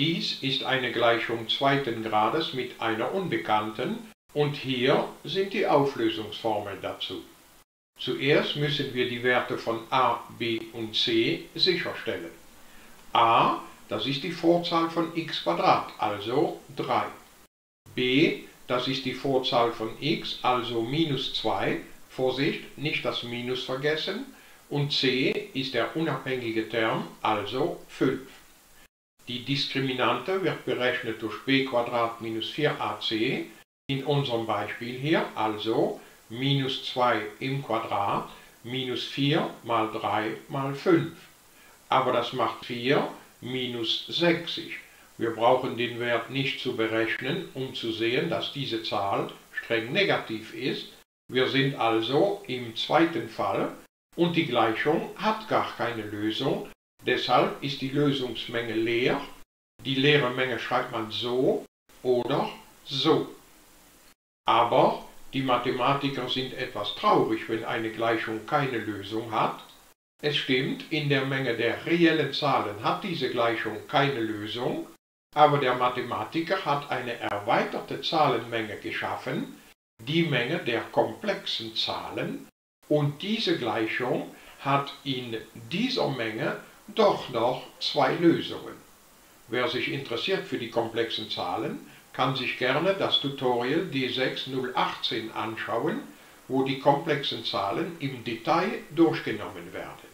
Dies ist eine Gleichung zweiten Grades mit einer Unbekannten und hier sind die Auflösungsformeln dazu. Zuerst müssen wir die Werte von a, b und c sicherstellen. a, das ist die Vorzahl von x, also 3. b, das ist die Vorzahl von x, also minus 2. Vorsicht, nicht das Minus vergessen. Und c ist der unabhängige Term, also 5. Die Diskriminante wird berechnet durch b minus 4ac, in unserem Beispiel hier also minus 2 im Quadrat minus 4 mal 3 mal 5. Aber das macht 4 minus 60. Wir brauchen den Wert nicht zu berechnen, um zu sehen, dass diese Zahl streng negativ ist. Wir sind also im zweiten Fall und die Gleichung hat gar keine Lösung, Deshalb ist die Lösungsmenge leer. Die leere Menge schreibt man so oder so. Aber die Mathematiker sind etwas traurig, wenn eine Gleichung keine Lösung hat. Es stimmt, in der Menge der reellen Zahlen hat diese Gleichung keine Lösung, aber der Mathematiker hat eine erweiterte Zahlenmenge geschaffen, die Menge der komplexen Zahlen, und diese Gleichung hat in dieser Menge doch noch zwei Lösungen. Wer sich interessiert für die komplexen Zahlen, kann sich gerne das Tutorial D6018 anschauen, wo die komplexen Zahlen im Detail durchgenommen werden.